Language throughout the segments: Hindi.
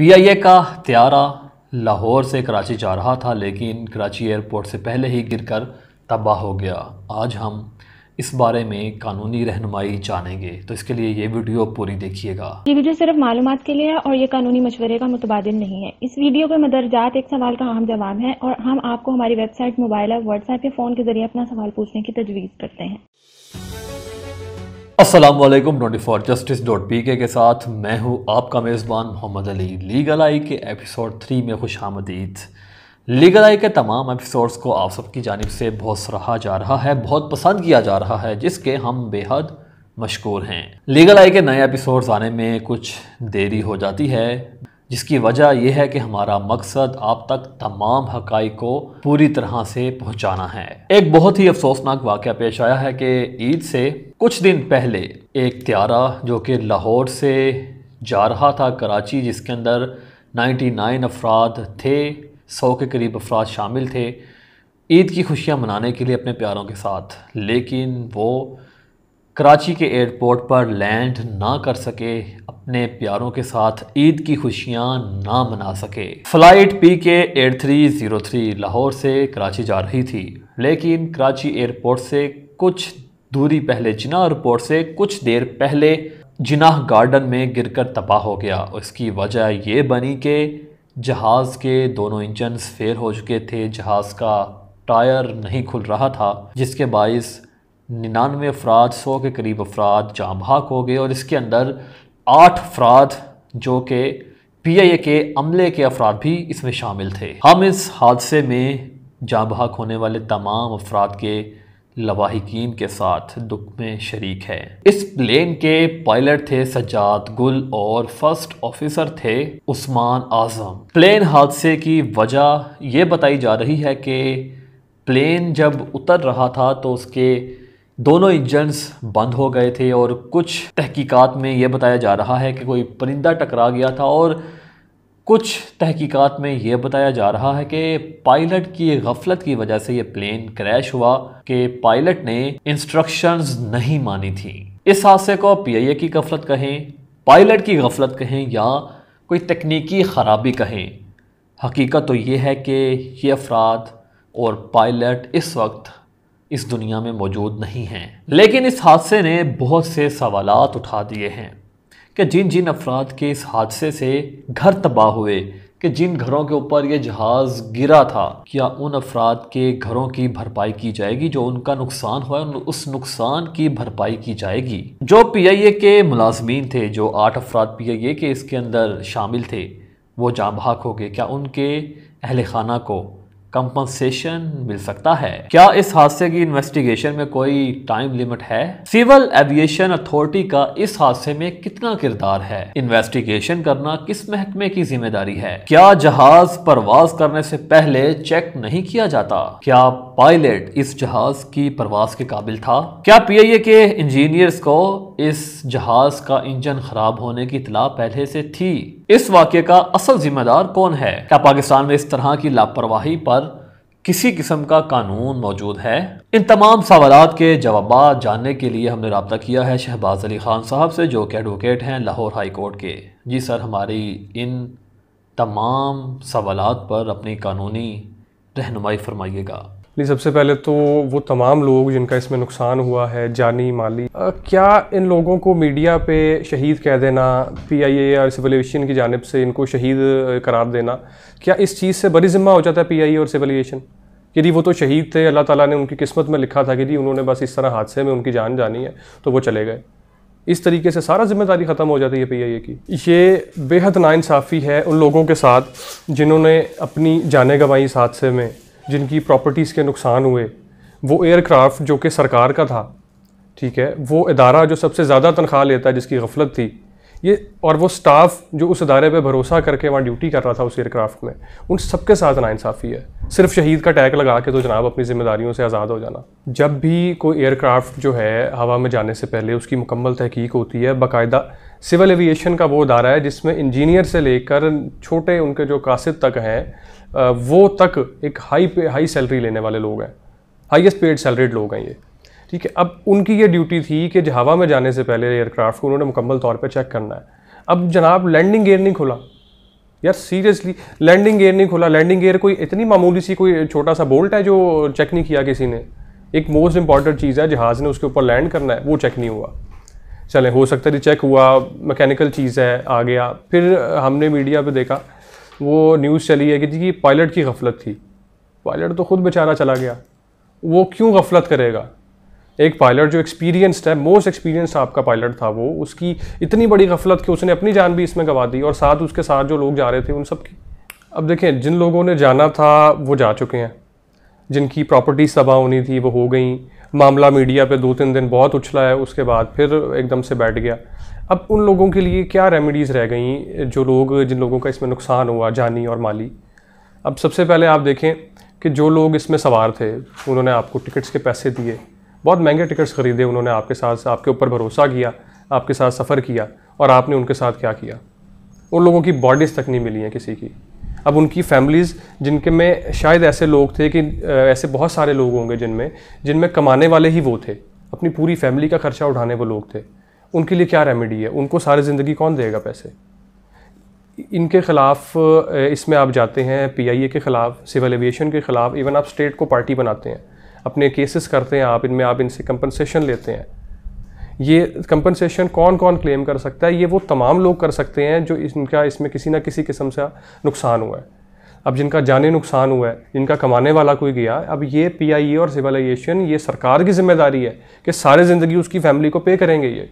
पीआईए का त्यारा लाहौर से कराची जा रहा था, लेकिन कराची एयरपोर्ट से पहले ही गिरकर तबाह हो गया। आज हम इस बारे में कानूनी रहनुमाई जानेंगे तो इसके लिए ये वीडियो पूरी देखिएगा। ये वीडियो सिर्फ़ मालूम के लिए है और ये कानूनी मशवरे का मुतबादिल नहीं है। इस वीडियो के मदरजात एक सवाल का अहम जवाब है और हम आपको हमारी वेबसाइट मोबाइल और व्हाट्सएप या फ़ोन के ज़रिए अपना सवाल पूछने की तजवीज़ करते हैं। Aslam twenty four justice dot P K साथ मैं हूँ आपका मेज़बान मोहम्मद अली। लीगल आई के एपिसोड थ्री में खुश आमदीद। लीगल आई के तमाम एपिसोड्स को आप सबकी जानब से बहुत सराहा जा रहा है, बहुत पसंद किया जा रहा है, जिसके हम बेहद मशहूर हैं। लीगल आई के नए एपिसोड्स आने में कुछ देरी हो जाती है। जिसकी वजह यह है कि हमारा मकसद आप तक तमाम हकाई को पूरी तरह से पहुंचाना है। एक बहुत ही अफसोसनाक वाक़ पेश आया है कि ईद से कुछ दिन पहले एक त्यारा जो कि लाहौर से जा रहा था कराची, जिसके अंदर 99 अफराद थे, सौ के करीब अफराद शामिल थे, ईद की खुशियाँ मनाने के लिए अपने प्यारों के साथ। लेकिन वो कराची के एयरपोर्ट पर लैंड ना कर सके अपने प्यारों के साथ ईद की खुशियाँ ना मना सके। Flight P K eight three zero three Lahore से कराची जा रही थी, लेकिन कराची एयरपोर्ट से कुछ दूरी पहले जिना एयरपोर्ट से कुछ देर पहले जिनाह गार्डन में गिरकर तबाह हो गया। इसकी वजह ये बनी कि जहाज़ के दोनों इंजन फेल हो चुके थे। जहाज़ का टायर नहीं खुल रहा था, जिसके बायस निन्यानवे अफराद, सौ के करीब अफराद जाँ भाग हो गए और इसके अंदर आठ अफराद जो कि पी आई ए के अमले के अफराद भी इसमें शामिल थे। हम इस हादसे में जाँ भाग होने वाले तमाम अफराद के लवाहिकीन के साथ दुख में शरीक है। इस प्लेन के पायलट थे सज्जाद गुल और फ़र्स्ट ऑफिसर थे उस्मान आज़म। प्लेन हादसे की वजह यह बताई जा रही है कि प्लेन जब उतर रहा था तो उसके दोनों इंजन्स बंद हो गए थे और कुछ तहकीकात में यह बताया जा रहा है कि कोई परिंदा टकरा गया था और कुछ तहकीकात में यह बताया जा रहा है कि पायलट की गफलत की वजह से यह प्लेन क्रैश हुआ कि पायलट ने इंस्ट्रक्शंस नहीं मानी थी। इस हादसे को पीआईए की गफलत कहें, पायलट की गफलत कहें या कोई तकनीकी ख़राबी कहें, हकीकत तो ये है कि ये अफराद और पायलट इस वक्त इस दुनिया में मौजूद नहीं हैं। लेकिन इस हादसे ने बहुत से सवाल उठा दिए हैं कि जिन जिन अफराद के इस हादसे से घर तबाह हुए, कि जिन घरों के ऊपर ये जहाज़ गिरा था, क्या उन अफराद के घरों की भरपाई की जाएगी जो उनका नुकसान हुआ उस नुकसान की भरपाई की जाएगी। जो पी आई ए के मुलाजमीन थे, जो आठ अफराद पी आई ए के इसके अंदर शामिल थे, वो जाँ भाग हो गए। क्या उनके अहल खाना को कंपनसेशन मिल सकता है। क्या इस हादसे की इन्वेस्टिगेशन में कोई टाइम लिमिट है? सिविल एविएशन अथॉरिटी का इस हादसे में कितना किरदार है? इन्वेस्टिगेशन करना किस महकमे की ज़िम्मेदारी है? क्या जहाज़ परवाज करने से पहले चेक नहीं किया जाता? क्या पायलट इस जहाज़ की परवाज के काबिल था? क्या पीआईए के इंजीनियर्स को इस जहाज़ का इंजन खराब होने की इतला पहले से थी। इस वाक्य का असल जिम्मेदार कौन है? क्या पाकिस्तान में इस तरह की लापरवाही पर किसी किस्म का कानून मौजूद है? इन तमाम सवाल के जवाब जानने के लिए हमने रबता किया है शहबाज अली ख़ान साहब से, जो कि एडवोकेट हैं लाहौर हाई कोर्ट के। जी सर, हमारी इन तमाम सवाल पर अपनी कानूनी रहनुमाई फरमाइएगा। नहीं सबसे पहले तो वो तमाम लोग जिनका इसमें नुकसान हुआ है जानी माली आ, क्या इन लोगों को मीडिया पे शहीद कह देना पीआईए और सिविल एविएशन की जानब से इनको शहीद करार देना क्या इस चीज़ से बड़ी ज़िम्मा हो जाता है पी आई पीआईए और सिविल एविएशन? यदि वो तो शहीद थे अल्लाह ताला ने उनकी किस्मत में लिखा था कि जी उन्होंने बस इस तरह हादसे में उनकी जान जानी है तो वो चले गए। इस तरीके से सारा ज़िम्मेदारी ख़त्म हो जाती है पी आई ए की। ये बेहद नाइंसाफ़ी है उन लोगों के साथ जिन्होंने अपनी जानें गंवाई इस हादसे में जिनकी प्रॉपर्टीज़ के नुकसान हुए, वो एयरक्राफ्ट जो कि सरकार का था, ठीक है, वो अदारा जो सबसे ज़्यादा तनख्वाह लेता है, जिसकी गफलत थी ये और वो स्टाफ जो उस अदारे पे भरोसा करके वहाँ ड्यूटी कर रहा था उस एयरक्राफ्ट में, उन सबके साथ नाइंसाफ़ी है। सिर्फ़ शहीद का टैग लगा के तो जनाब अपनी जिम्मेदारियों से आज़ाद हो जाना। जब भी कोई एयरक्राफ्ट जो है हवा में जाने से पहले उसकी मुकम्मल तहकीक होती है, बाकायदा सिविल एविएशन का वो अदारा है जिसमें इंजीनियर से लेकर छोटे उनके जो कासिद तक हैं वो तक एक हाई पे हाई सैलरी लेने वाले लोग हैं। हाईएस्ट पेड सैलरीड लोग हैं ये। ठीक है, अब उनकी ये ड्यूटी थी कि हवा में जाने से पहले एयरक्राफ्ट को उन्होंने मुकम्मल तौर पर चेक करना है। अब जनाब लैंडिंग गेयर नहीं खुला। यार सीरियसली लैंडिंग गेयर नहीं खुला। लैंडिंग गेयर कोई इतनी मामूली सी कोई छोटा सा बोल्ट है जो चेक नहीं किया किसी ने? एक मोस्ट इंपॉर्टेंट चीज़ है, जहाज़ ने उसके ऊपर लैंड करना है, वो चेक नहीं हुआ। चले, हो सकता है चेक हुआ मैकेनिकल चीज़ है, आ गया। फिर हमने मीडिया पे देखा, वो न्यूज़ चली है कि जी पायलट की गफलत थी। पायलट तो खुद बेचारा चला गया। वो क्यों गफलत करेगा? एक पायलट जो एक्सपीरियंसड है मोस्ट एक्सपीरियंस्ड आपका पायलट था वो, उसकी इतनी बड़ी गफलत कि उसने अपनी जान भी इसमें गवा दी और साथ उसके साथ जो लोग जा रहे थे उन सब की अब देखें जिन लोगों ने जाना था, वो जा चुके हैं। जिनकी प्रॉपर्टी तबाह होनी थी, वो हो गई। मामला मीडिया पे दो तीन दिन बहुत उछला है, उसके बाद फिर एकदम से बैठ गया। अब उन लोगों के लिए क्या रेमेडीज़ रह गई, जो लोग, जिन लोगों का इसमें नुकसान हुआ, जानी और माली? अब सबसे पहले आप देखें कि जो लोग इसमें सवार थे, उन्होंने आपको टिकट्स के पैसे दिए। बहुत महँगे टिकट्स ख़रीदे उन्होंने आपके साथ आपके ऊपर भरोसा किया, आपके साथ सफ़र किया, और आपने उनके साथ क्या किया? उन लोगों की बॉडीज़ तक नहीं मिली हैं किसी की। अब उनकी फैमिलीज़ जिनके में शायद ऐसे लोग थे कि ऐसे बहुत सारे लोग होंगे जिनमें जिनमें कमाने वाले ही वो थे। अपनी पूरी फैमिली का खर्चा उठाने वो लोग थे। उनके लिए क्या रेमेडी है? उनको सारी ज़िंदगी कौन देगा पैसे? इनके ख़िलाफ़ इसमें आप जाते हैं पीआईए के ख़िलाफ़ सिविल एविएशन के ख़िलाफ़ इवन आप स्टेट को पार्टी बनाते हैं। अपने केसेस करते हैं, आप इनमें, आप इनसे कंपनसेशन लेते हैं। ये कंपनसेशन कौन कौन क्लेम कर सकता है? ये वो तमाम लोग कर सकते हैं जो इनका, इसमें किसी ना किसी किस्म से नुकसान हुआ है। अब जिनका जाने नुकसान हुआ है, जिनका कमाने वाला कोई गया, अब ये पीआईए और सिविलाइजेशन ये सरकार की ज़िम्मेदारी है कि सारे ज़िंदगी उसकी फैमिली को पे करेंगे ये।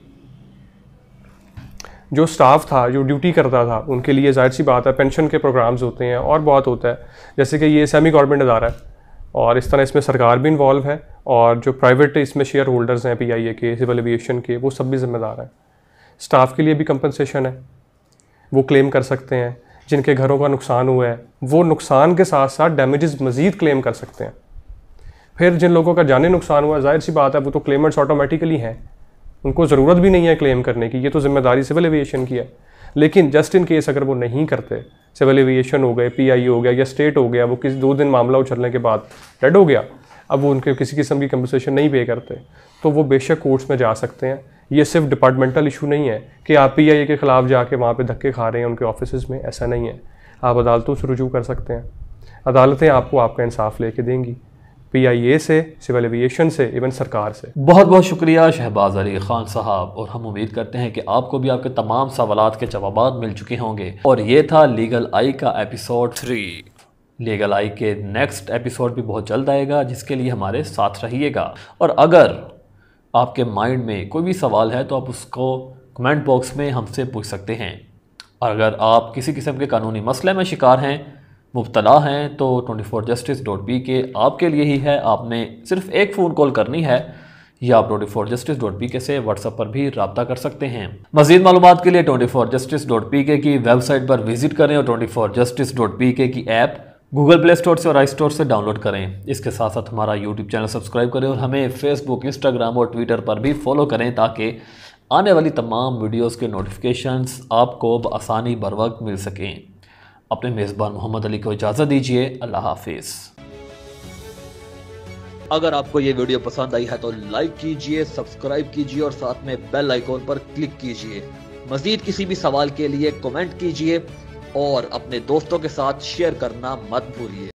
जो स्टाफ था, जो ड्यूटी करता था, उनके लिए ज़ाहिर सी बात है पेंशन के प्रोग्राम्स होते हैं और बहुत होता है। जैसे कि ये सेमी गवर्नमेंट अदारा है। और इस तरह इसमें सरकार भी इन्वॉल्व है और जो प्राइवेट इसमें शेयर होल्डर्स हैं पीआईए के सिविल एविएशन के, वो सब भी जिम्मेदार हैं। स्टाफ के लिए भी कंपनसेशन है। वो क्लेम कर सकते हैं। जिनके घरों का नुकसान हुआ है, वो नुकसान के साथ साथ डैमेजेस मज़ीद क्लेम कर सकते हैं। फिर जिन लोगों का जाने नुकसान हुआ, ज़ाहिर सी बात है, वो तो क्लेमेंट्स ऑटोमेटिकली हैं। उनको ज़रूरत भी नहीं है क्लेम करने की। ये तो ज़िम्मेदारी सिविल एविएशन की है। लेकिन जस्ट इन केस अगर वो नहीं करते सिविल एविएशन हो गए पीआई हो गया या स्टेट हो गया, वो किसी दो दिन मामला उछलने के बाद डेड हो गया, अब वो उनके किसी किस्म की कंपनसेशन नहीं पे करते तो वो बेशक कोर्ट्स में जा सकते हैं। ये सिर्फ़ डिपार्टमेंटल इशू नहीं है कि आप पी आई के ख़िलाफ़ जाके वहाँ पे धक्के खा रहे हैं, उनके ऑफ़िस में, ऐसा नहीं है। आप अदालतों से रुजू कर सकते हैं। अदालतें आपको आपका इंसाफ लेके देंगी। पीआईए से सिविल एविएशन से इवन सरकार से। बहुत बहुत शुक्रिया शहबाज अली खान साहब, और हम उम्मीद करते हैं कि आपको भी आपके तमाम सवाल के जवाब मिल चुके होंगे। और ये था लीगल आई का एपिसोड थ्री। लीगल आई के नेक्स्ट एपिसोड भी बहुत जल्द आएगा, जिसके लिए हमारे साथ रहिएगा। और अगर आपके माइंड में कोई भी सवाल है तो आप उसको कमेंट बॉक्स में हमसे पूछ सकते हैं। और अगर आप किसी किस्म के कानूनी मसले में शिकार हैं मुबतला हैं तो twenty four justice dot P K आपके लिए ही है। आपने सिर्फ़ एक फ़ोन कॉल करनी है, या आप twenty four justice dot P K से व्हाट्सएप पर भी रबता कर सकते हैं। मजीद मालूम के लिए twenty four justice dot P K की वेबसाइट पर विज़िट करें और twenty four justice dot P K की ऐप गूगल प्ले स्टोर से और आई स्टोर से डाउनलोड करें। इसके साथ साथ हमारा यूट्यूब चैनल सब्सक्राइब करें और हमें फेसबुक इंस्टाग्राम और ट्विटर पर भी फॉलो करें ताकि आने वाली तमाम वीडियोस के नोटिफिकेशंस आपको आसानी बर वक्त मिल सकें। अपने मेज़बान मोहम्मद अली को इजाज़त दीजिए, अल्लाह हाफिज़। अगर आपको ये वीडियो पसंद आई है तो लाइक कीजिए, सब्सक्राइब कीजिए और साथ में बेल आइकॉन पर क्लिक कीजिए। मजीद किसी भी सवाल के लिए कमेंट कीजिए और अपने दोस्तों के साथ शेयर करना मत भूलिए।